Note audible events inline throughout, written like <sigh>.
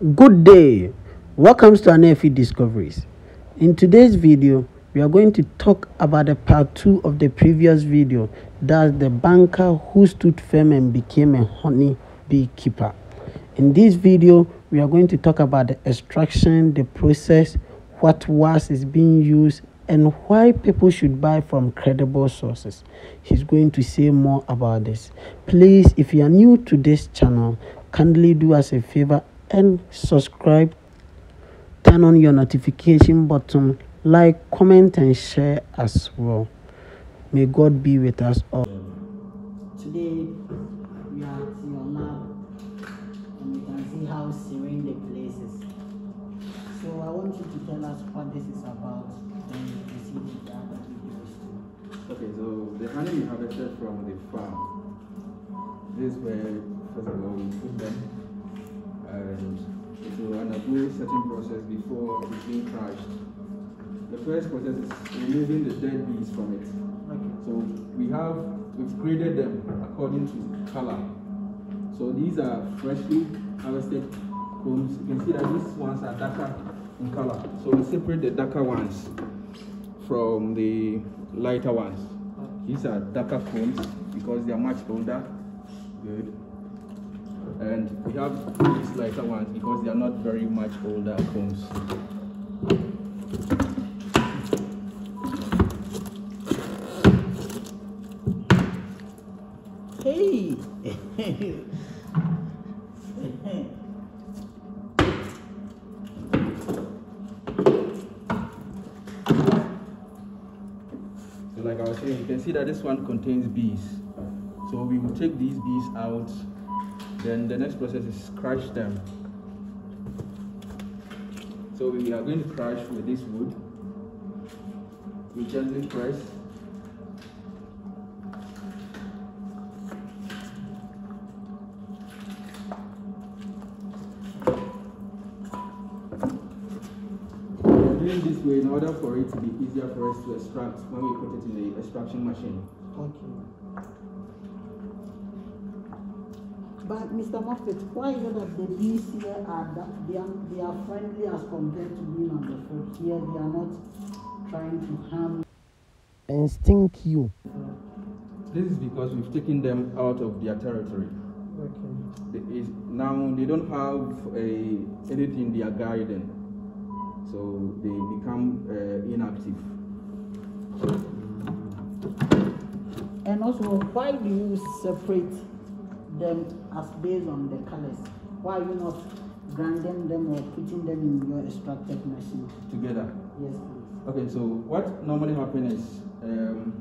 Good day. Welcome to Anarfi Discoveries. In today's video, we are going to talk about the part 2 of the previous video. That's the banker who stood firm and became a honey beekeeper. In this video, we are going to talk about the extraction, the process, what was is being used, and why people should buy from credible sources. He's going to say more about this. Please, if you are new to this channel, kindly do us a favor and subscribe. Turn on your notification button, like, comment, and share as well. May God be with us all. Today, we are at your lab, and you can see how serene the place is. So, I want you to tell us what this is about, and you can see the other videos too. Okay, so the honey we harvested from the farm. This is where, first of all, we put them and it will undergo a certain process before it's being crushed. The first process is removing the dead bees from it. Okay. So we have, we've graded them according to color. So these are freshly harvested combs. You can see that these ones are darker in color. So we separate the darker ones from the lighter ones. These are darker combs because they are much older. Good. And we have these lighter ones because they are not very much older combs. Hey! <laughs> So like I was saying, you can see that this one contains bees. So we will take these bees out. Then the next process is crush them. So we are going to crush with this wood. We gently press. Doing this way in order for it to be easier for us to extract when we put it in the extraction machine. Okay. But Mr. Moffitt, why is it that the bees here are that they are, they are friendly as compared to being on the fruit? Here they are not trying to harm and stink you. This is because we've taken them out of their territory. Okay. They- is- now they don't have a, anything they are guiding, so they become uh, inactive. And also, why do you separate them as based on the colors? Why are you not grinding them or putting them in your extracted machine? together. Yes, please. Okay, so what normally happens is um,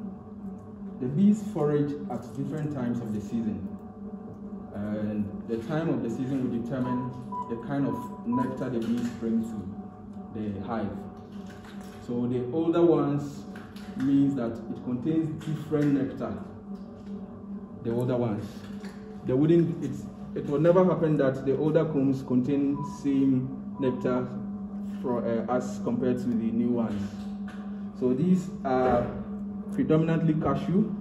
the bees forage at different times of the season, and the time of the season will determine the kind of nectar the bees bring to the hive. So the older ones means that it contains different nectar. The older ones, they wouldn't. It will never happen that the older combs contain same nectar for, uh, as compared to the new ones. So these are predominantly cashew,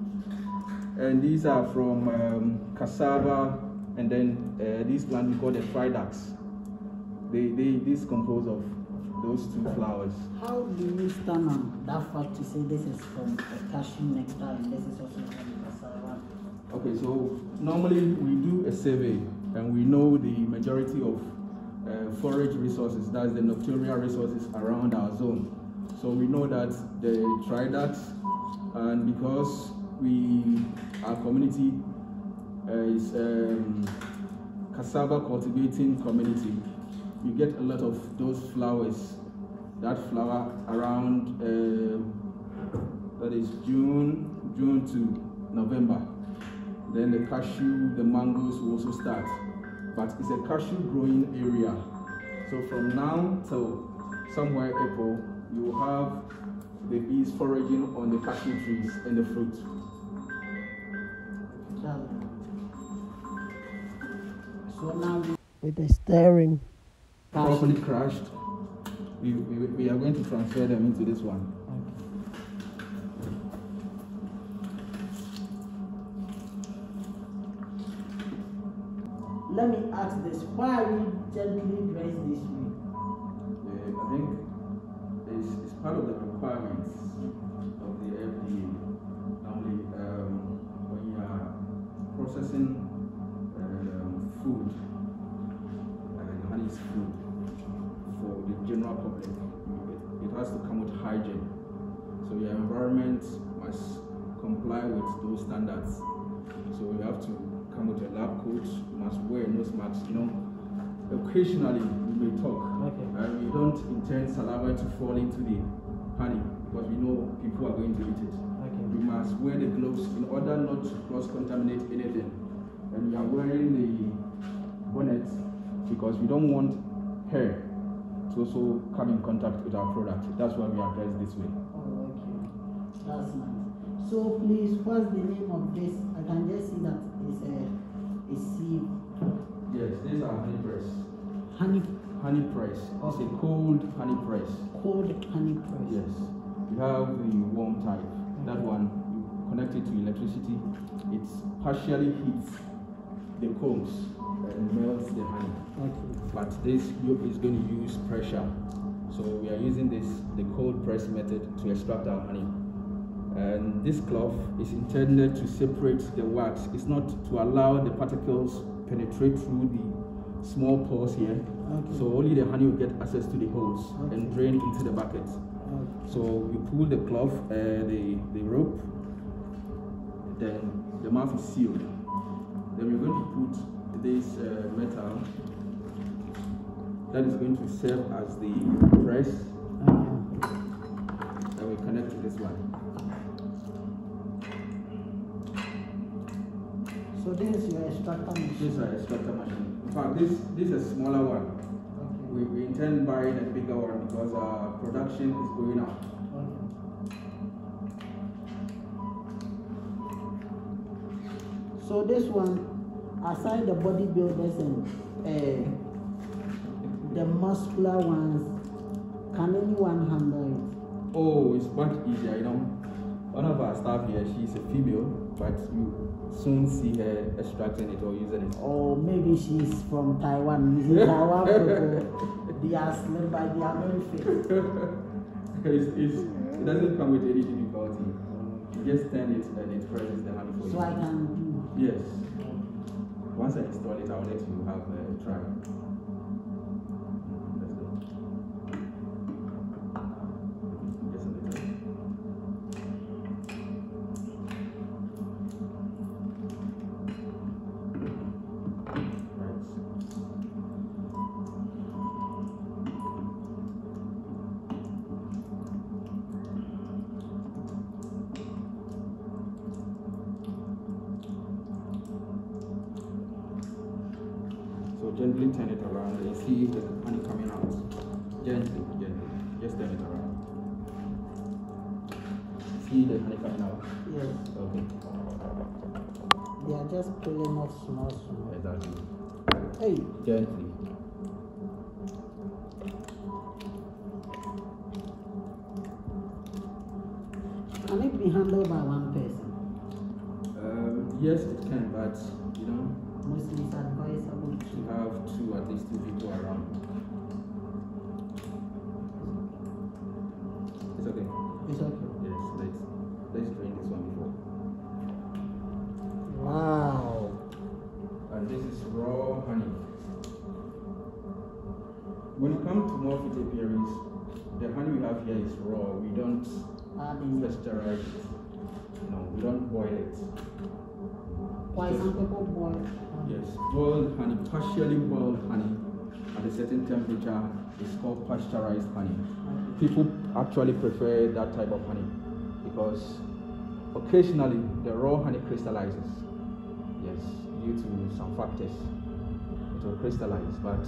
and these are from um, cassava, and then uh, these plants we call the tridax. They, they, these compose of those two flowers. How do you stand on that fact to say this is from a cashew nectar and this is also from? Okay, so normally we do a survey, and we know the majority of uh, forage resources, that's the nocturnal resources around our zone. So we know that they try that, and because we, our community uh, is um, cassava cultivating community, you get a lot of those flowers that flower around uh, that is June, June to November. Then the cashew, the mangoes will also start. But it's a cashew growing area. So from now till somewhere April, you will have the bees foraging on the cashew trees and the fruit. So now with the stirring. Properly crushed, we, we, we are going to transfer them into this one. let me this: Why are we gently dressed this way? Uh, I think it's, it's part of the requirements of the FDA. Normally, um, when you are processing um, food, and honey is food for the general public, it, it has to come with hygiene. So your environment must comply with those standards. So you have to come with a lab coat, you must wear a nose mask, you know. Occasionally we may talk. Okay. And we don't intend saliva to fall into the honey because we know people are going to eat it. We must wear the gloves in order not to cross contaminate anything. And we are wearing the bonnet because we don't want hair to also come in contact with our product. That's why we are dressed this way. Oh, okay. That's nice. So please, what's the name of this? I can just see that it's a, a sieve. Yes, these are honey press. Honey, Honey press. It's a cold honey press. cold honey press. Yes. You have the warm type. That one, you connect it to electricity. It partially heats the combs and melts the honey. Okay. But this is going to use pressure. So we are using this, the cold press method to extract our honey. And this cloth is intended to separate the wax. It's not to allow the particles penetrate through the small pores here. Okay. So only the honey will get access to the holes and drain into the bucket. Okay. So you pull the cloth, uh, the, the rope, then the mouth is sealed. Then we're going to put this uh, metal that is going to serve as the press Uh, that we connect to this one. So this is your extractor machine. This is our extractor machine. In fact, this, this is a smaller one. Okay. We, we intend buying a bigger one because our production is going up. So this one, aside the bodybuilders and uh, the muscular ones, can anyone handle it? Oh, it's much easier, you know. One of our staff here, she's a female, but you soon see her extracting it or using it. Or maybe she's from Taiwan. Taiwan people, <laughs> they are slim, by they are very fit. it's, it's, it doesn't come with any difficulty. You just turn it and it presses the honey for So you. I can do. Yes. Once I install it, I'll let you have a try. They are just pulling off small, small. Exactly. Hey, Gently. can it be handled by one person? Um, yes, it can, but you know, Mostly it's advisable to to. have two at least two people around. It's okay. It's okay. Yes, let's let's drain this one before. Wow. And this is raw honey. When you come to Morphet apiaries, the honey we have here is raw. We don't pasteurize it. No, we don't boil it. Why some people boil? Yes, boiled honey, partially boiled honey at a certain temperature is called pasteurized honey. People actually prefer that type of honey because occasionally the raw honey crystallizes. Yes, due to some factors, it will crystallize, but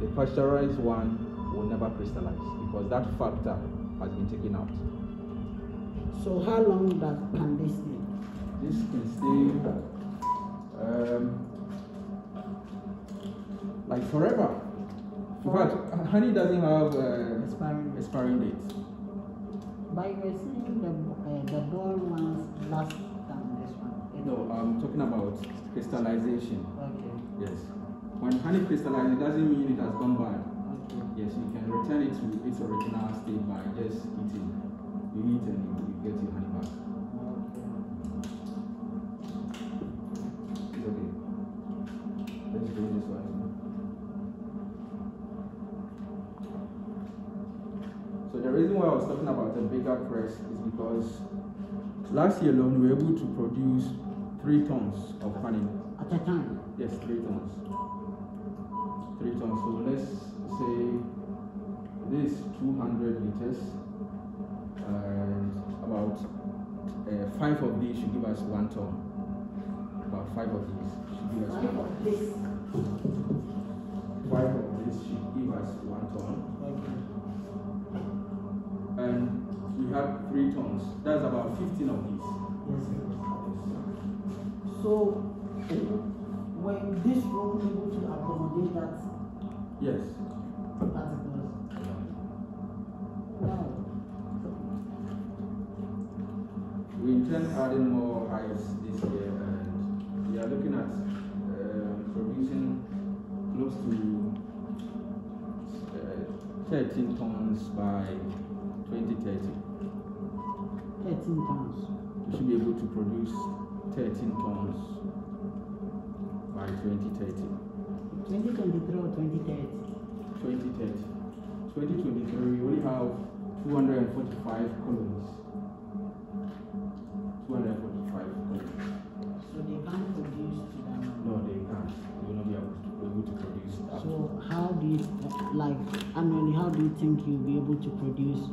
the pasteurized one will never crystallize because that factor has been taken out. So how long does can this stay? This can stay um, like forever. In fact, honey doesn't have uh, Expiring. expiring date. By you saying the uh, the boiled ones last than this one. No, I'm talking about crystallization. Okay. Yes. When honey crystallizes, it doesn't mean it has gone bad. Okay. Yes, you can return it to its original state by just eating. You eat and you, get your honey back. It's okay. Let's do this one. So the reason why I was talking about a bigger press is because last year alone we were able to produce three tons of honey. At a time. Yes, three tons. Three tons. So let's say this 200 liters, and about uh, five of these should give us one ton. About five of these should give us one. this. Five of this should give us one ton, and we have three tons. That's about 15 of these. So, when this room able to accommodate that Yes. particles? Wow. We intend adding more hives this year, and we are looking at um, producing close to uh, 13 tons by 2030. 13 tons. We should be able to produce 13 tons by 2030. 2023 or 2030? 2030. 2023, we only have 245 colonies. 245 colonies. So they can't produce number. No, they can't. They will not be able to, able to produce So how do you, like, annually, how do you think you'll be able to produce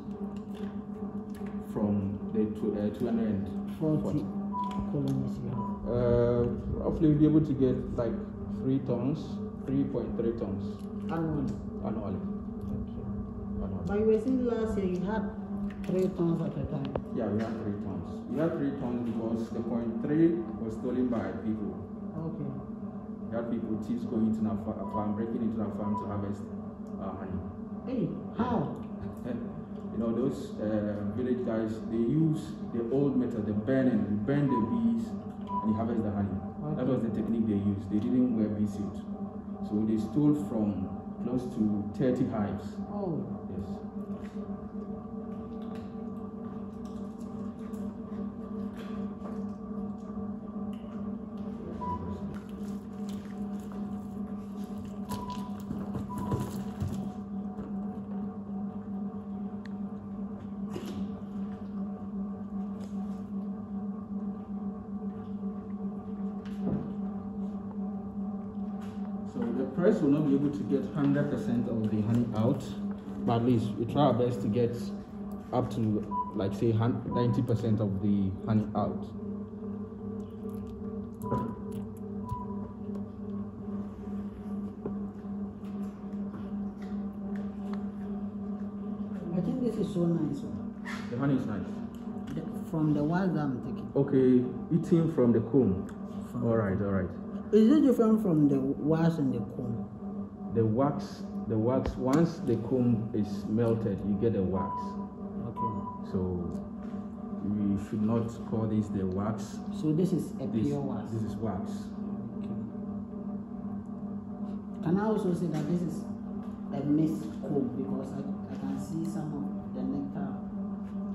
from the two, uh, 240. 40 colonies you have? Uh, roughly we'll be able to get like 3 tons, 3.3 tons Annually? annually. Okay. annually. But you were saying last year you had 3 tons at a time. Yeah, we had 3 tons. We had 3 tons because the point 3 was stolen by people. Okay. We had people, thieves going into our farm, breaking into our farm to harvest uh, honey. Hey, how? <laughs> you know, those uh, village guys, they use the old method, the burning, you burn the bees and you harvest the honey. That was the technique they used. They didn't wear bee suit. So they stole from close to 30 hives. Oh, get 100% of the honey out, but at least we try our best to get up to, like, say, 90% of the honey out. I think this is so nice. The honey is nice. The- From the ones I'm taking. Okay, eating from the comb. From All right, all right. Is it different from the wax and the comb? The wax, the wax. Once the comb is melted, you get the wax. Okay. So we should not call this the wax. So this is a This, pure wax. this is wax. Okay. Can I also say that this is a mixed comb because I, I can see some of the nectar,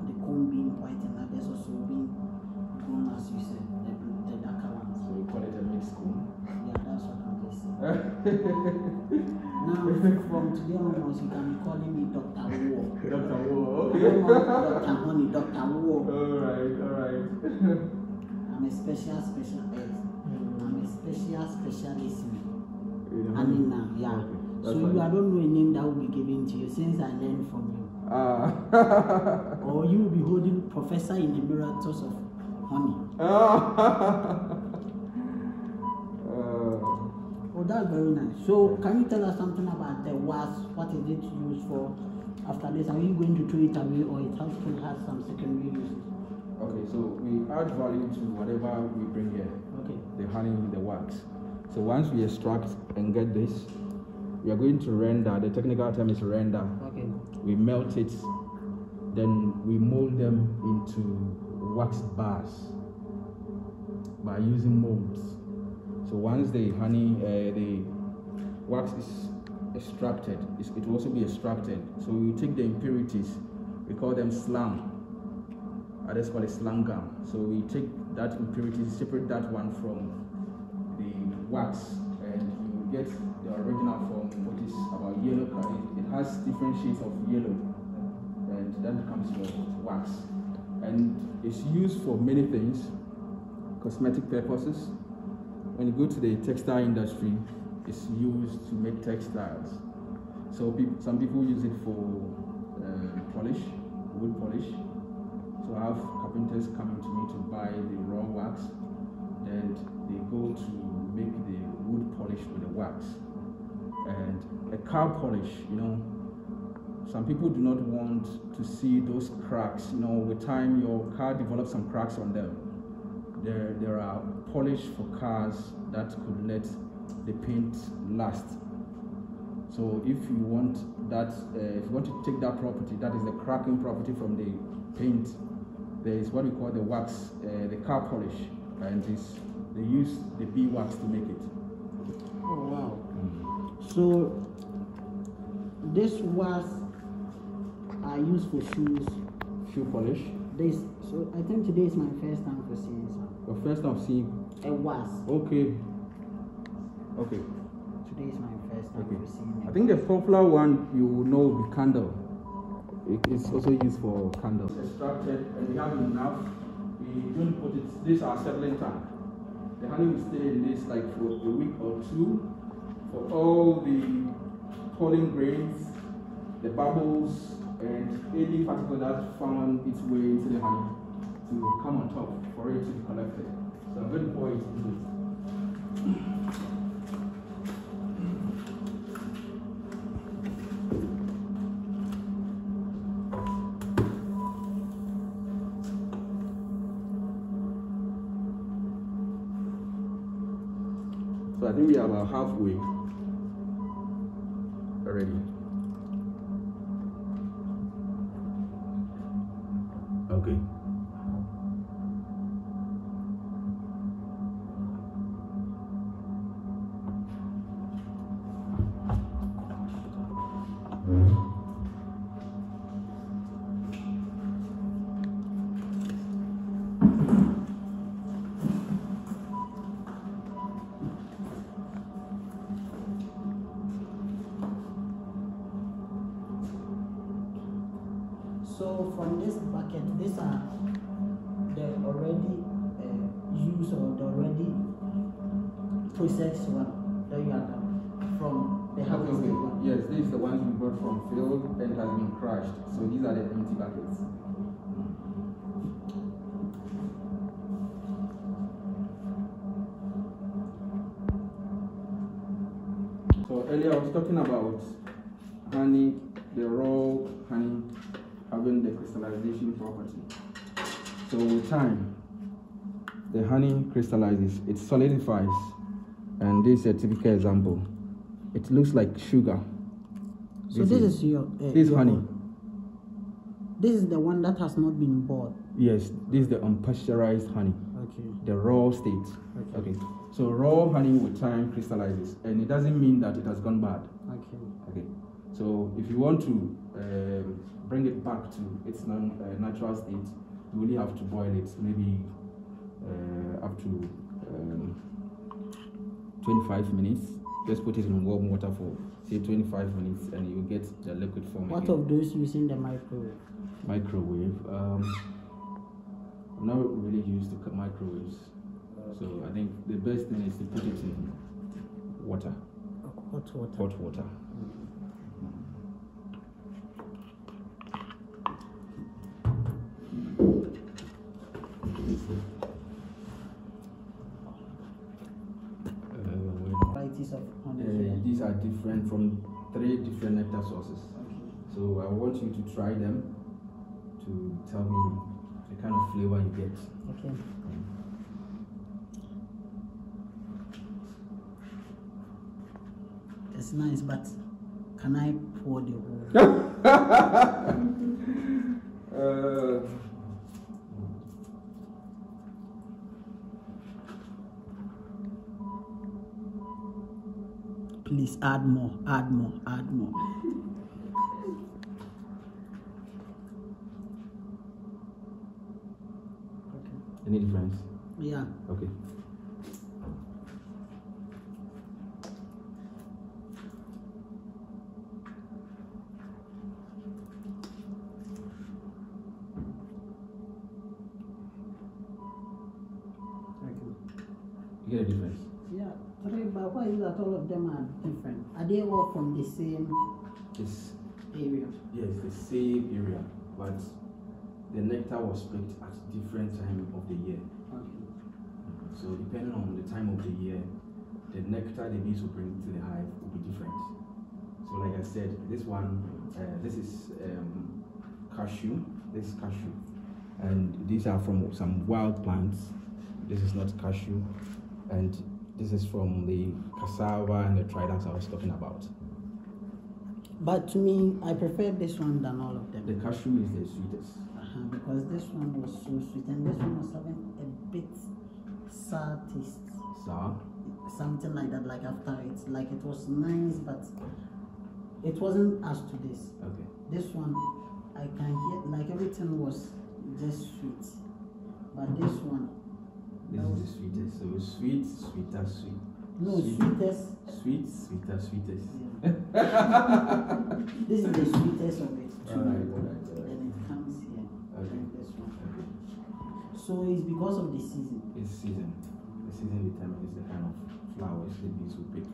the comb being white and others also being grown as you said, the, the darker ones. So we call it a mixed comb. Now, <laughs> from today onwards, you can be calling me Dr. War. Dr. No more Dr. Honey, Dr. War. All right, all right. I'm a special, special earth. I'm a special, specialist. You know, I mean, now, yeah. Okay, So you. I don't know a name that will be given to you since I learned from you. Ah. <laughs> Or you will be holding Professor in Emeritus of Honey. Ah. <laughs> that's very nice. So, can you tell us something about the wasp? What is it used for? After this, are you going to throw it away or it has still has some secondary uses? okay, so we add value to whatever we bring here. Okay. the honey, the wax. So once we extract and get this, we are going to render. The technical term is render. Okay. We melt it, then we mold them into wax bars by using molds. So once the honey, uh, the wax is extracted, it will also be extracted. So you take the impurities, we call them slum. Others call it slum gum. So we take that impurity, separate that one from the wax, and you get the original form, which is about yellow. It has different shades of yellow, and that becomes your wax. And it's used for many things, cosmetic purposes. When you go to the textile industry, it's used to make textiles. So some people use it for uh, polish, wood polish. So I have carpenters coming to me to buy the raw wax, and they go to make the wood polish with the wax. And a car polish, you know, some people do not want to see those cracks. You know, with time your car develops some cracks on them. There, there are polish for cars that could let the paint last. So if you want that, uh, if you want to take that property, that is the cracking property from the paint, there is what we call the wax, uh, the car polish, and this they use the bee wax to make it. Oh wow. So this was I use for shoes. Shoe polish. This so I think today is my first time for seeing some. Your first time seeing. A was. Okay. Okay. Today is my first time Okay. for seeing I think the popular one you know will be candle. It's also used for candles. Extracted and we have enough. We don't put it. This are settling time. The honey will stay in this like for a week or two for all the pollen grains, the bubbles, and any particle that found its way into the honey to come on top for it to be collected. So I'm going to pour it into it. So I think we are about halfway So from this bucket, these are the already uh, used or the already processed one that you have from the Okay, okay. one. Yes, this is the ones we brought from field and has been crushed. So these are the empty buckets. Property. So with time, the honey crystallizes, it solidifies, and this is a typical example. It looks like sugar. So this is your. Uh, this your honey. own. This is the one that has not been bought. Yes, this is the unpasteurized honey, Okay. the raw state. Okay. Okay. So raw honey with time crystallizes, and it doesn't mean that it has gone bad. Okay. Okay. So if you want to um, bring it back to its non, uh, natural state, you only have to boil it maybe uh, up to um, 25 minutes. Just put it in warm water for say 25 minutes, and you get the liquid form. What again. of those using the microwave? microwave? Um, I'm not really used to microwaves, so I think the best thing is to put it in water, Hot water. hot water. Three nectar sources. So I want you to try them to tell me the kind of flavor you get. Okay. It's nice, but can I pour the whole? <laughs> Uh, Please add more, add more, add more. Okay. Any difference? Yeah. Okay. You get a difference? Yeah, three, but why is that all of them are different? Are they all from the same It's area? yes, the same area, but the nectar was picked at different time of the year. Okay. So depending on the time of the year, the nectar the bees will bring to the hive will be different. So like I said, this one, uh, this is um, cashew. This is cashew, and these are from some wild plants. This is not cashew, and this is from the cassava and the tridax I was talking about. But to me, I prefer this one than all of them. The cashew is the sweetest. Uh-huh, because this one was so sweet and this one was having a bit sour taste. Sour. Something like that, like after it. Like it was nice, but it wasn't as to this. Okay. This one, I can hear, like everything was just sweet. But this one, This is the sweetest. So sweet, sweeter, sweet. No, Sweet. sweetest. Sweet, sweeter, sweetest. Yeah. <laughs> this is the sweetest of it. to. Alright, alright, alright. Then it comes here. Okay. Like this one. So it's because of the season. It's season. The season determines the kind of flowers the bees will pick.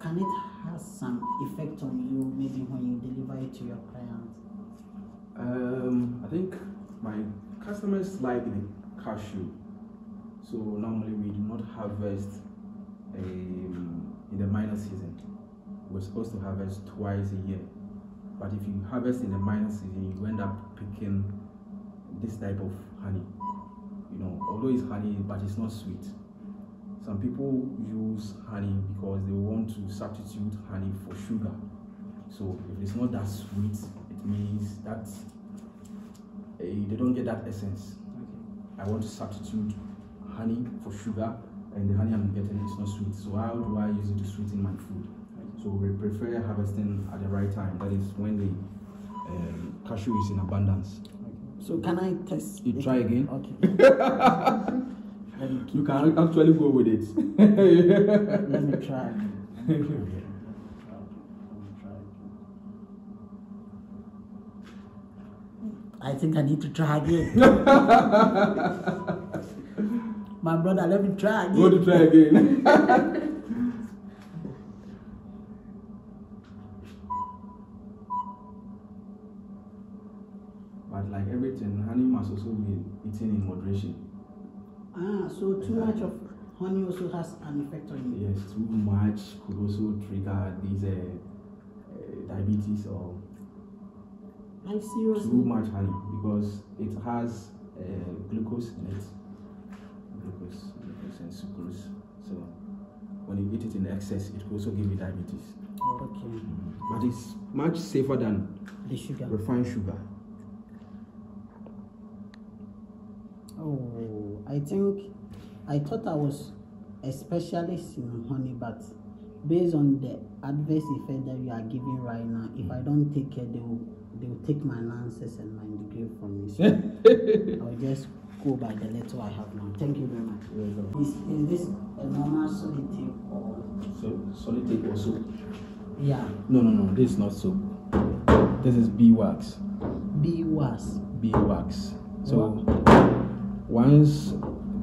Can it have some effect on you maybe when you deliver it to your client? Um, I think my customers like the cashew. So normally we do not harvest um, in the minor season. We're supposed to harvest twice a year. But if you harvest in the minor season, you end up picking this type of honey. You know, although it's honey, but it's not sweet. Some people use honey because they want to substitute honey for sugar. So if it's not that sweet, it means that eh, they don't get that essence. I want to substitute honey for sugar, and the honey I'm getting is not sweet. So how do I use it to sweeten my food? So we prefer harvesting at the right time. That is when the um, cashew is in abundance. So can I test? You try again. Okay. <laughs> You can actually go with it. let me try. I think I need to try again. <laughs> My brother, let me try again. go to try again. <laughs> but like everything, honey must also be eaten in moderation. Ah, so too much of honey also has an effect on you. Yes, too much could also trigger these uh, uh, diabetes or Like seriously? too much honey because it has uh, glucose in it. Glucose, glucose and sucrose. So when you eat it in excess, it could also give you diabetes. Okay. Mm-hmm. But it's much safer than The sugar. refined sugar. Oh, I think I thought I was a specialist in honey, but based on the adverse effect that you are giving right now, if I don't take care, they will they will take my lances and my degree from me. So <laughs> I'll just go by the letter I have now. Thank you very much. Is, is this a normal solid solitaire or So solid tape also. yeah? No, no, no. This is not soap. This is beeswax. Bee was Beeswax. So once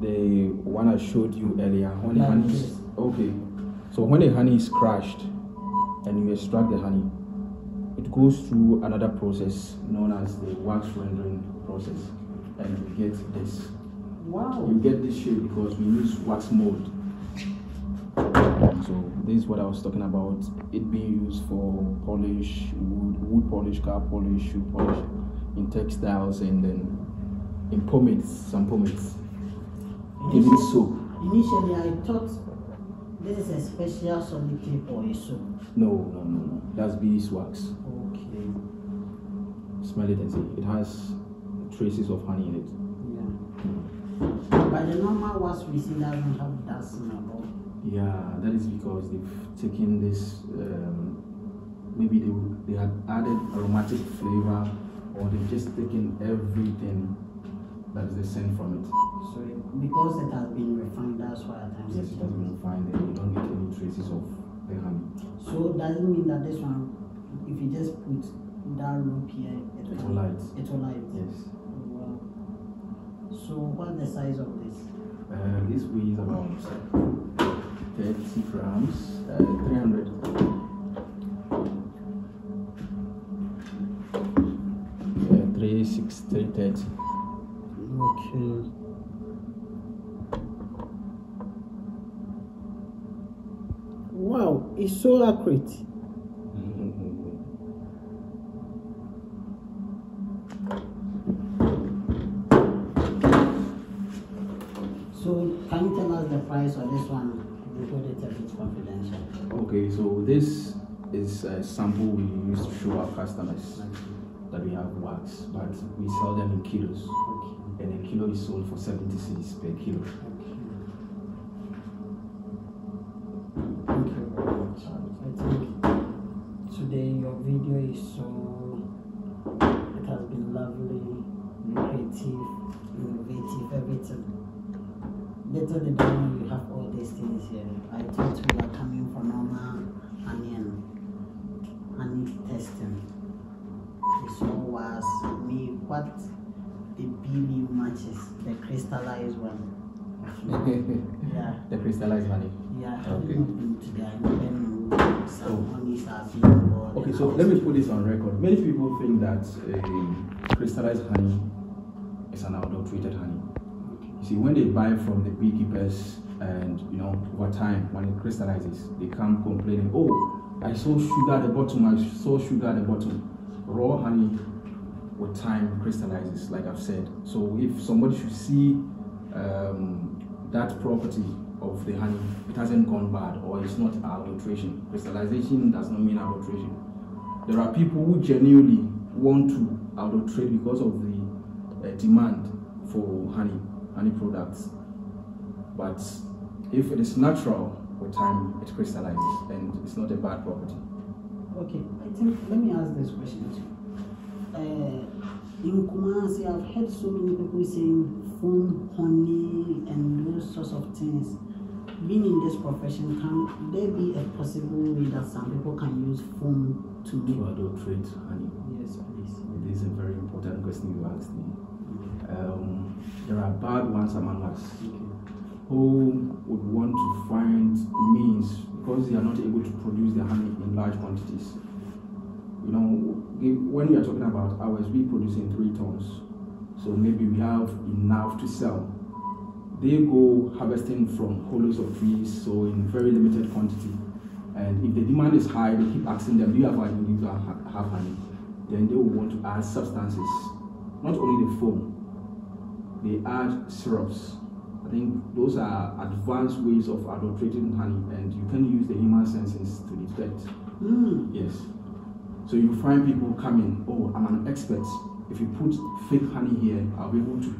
the one I showed you earlier, when the honey is okay. So when the honey is crushed and you extract the honey, it goes through another process known as the wax rendering process, and you get this. wow. You get this shape because we use wax mold. So this is what I was talking about. It being used for polish, wood, wood polish, car polish, shoe polish, in textiles, and then in pomades, some pomades, even soap. Initially, I thought this is a special solitaire for a soap. No, no, no, no. That's beeswax. Okay. Smell it and see. It has traces of honey in it. Yeah. But the normal see doesn't have that smell. Yeah, that is because they've taken this. Um, maybe they they had added aromatic flavor, or they've just taken everything that is the scent from it. So because it has been refined, that's why at times Yes, it's it has been refined, and you don't get any traces of the honey. So does it mean that this one, if you just put that rope here, it, It will light. It will light. Yes. Oh, wow. So what's the size of this? Uh, this weighs about 30 grams, uh, 300. Yeah, 3, 6, 3, 30. Okay. Wow, it's so accurate. So can you tell us the price of this one? We hold it a bit confidential. Okay, so this is a sample we use to show our customers that we have wax, but we sell them in kilos, Okay. and a kilo is sold for 70 cedis per kilo. Thank you very much. I think today your video is so it has been lovely, creative, innovative, everything. Little did I know you have all these things here. I the crystallized one. <laughs> Yeah. the crystallized honey. Yeah, Okay. haven't been today. I never knew some Oh. honeys are being boiled. Okay, so let me put this on record. Many people think that um, crystallized honey is an adulterated honey. You see, when they buy from the beekeepers, and you know, over time, when it crystallizes, they come complaining, "Oh, I saw sugar at the bottom. I saw sugar at the bottom." Raw honey, with time, crystallizes, like I've said. So if somebody should see um, that property of the honey, it hasn't gone bad, or it's not adulteration. Crystallization does not mean adulteration. There are people who genuinely want to adulterate because of the uh, demand for honey, honey products. But if it is natural, with time it crystallizes and it's not a bad property. Okay, I think let me ask this question. Uh, in Kumasi, I've heard so many people saying foam, honey, and those sorts of things. Being in this profession, can there be a possible way that some people can use foam to To adulterate honey. Yes, please. It is a very important question you asked me. Um, there are bad ones among us who would want to find means because they are not able to produce their honey in large quantities. You know, when we are talking about ours, we producing three tons, so maybe we have enough to sell. They go harvesting from hollows of trees, so in very limited quantity. And if the demand is high, they keep asking them, "Do you have honey? Do you have honey?" Then they will want to add substances, not only the foam. They add syrups. I think those are advanced ways of adulterating honey, and you can use the human senses to detect. Mm. Yes. So you find people coming, oh, I'm an expert. If you put fake honey here, I'll be able to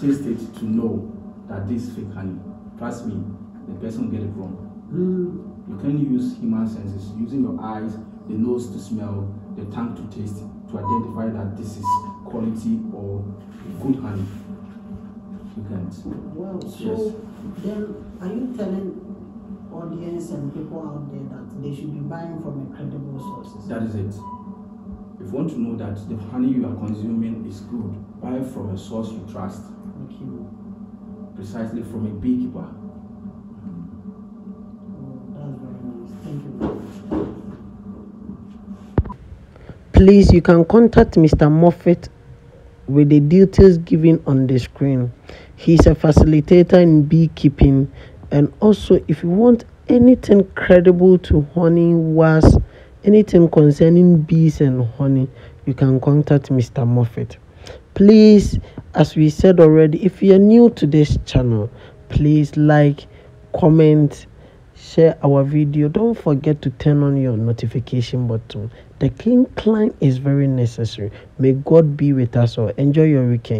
taste it to know that this is fake honey. Trust me, the person get it wrong. Mm. You can use human senses, using your eyes, the nose to smell, the tongue to taste, to identify that this is quality or good honey. You can't. Well, so Yes. then are you telling audience and people out there that they should be buying from a credible sources? That is it. If you want to know that the honey you are consuming is good, buy from a source you trust, Thank you. precisely from a beekeeper. Oh, that's very nice. Thank you. Please, you can contact Mr. Moffat with the details given on the screen. He's a facilitator in beekeeping, and also, if you want anything credible to honey, was anything concerning bees and honey, you can contact Mr. Moffat. Please, as we said already, if you're new to this channel, please like, comment, share our video don't forget to turn on your notification button the clean climb is very necessary may god be with us all enjoy your weekend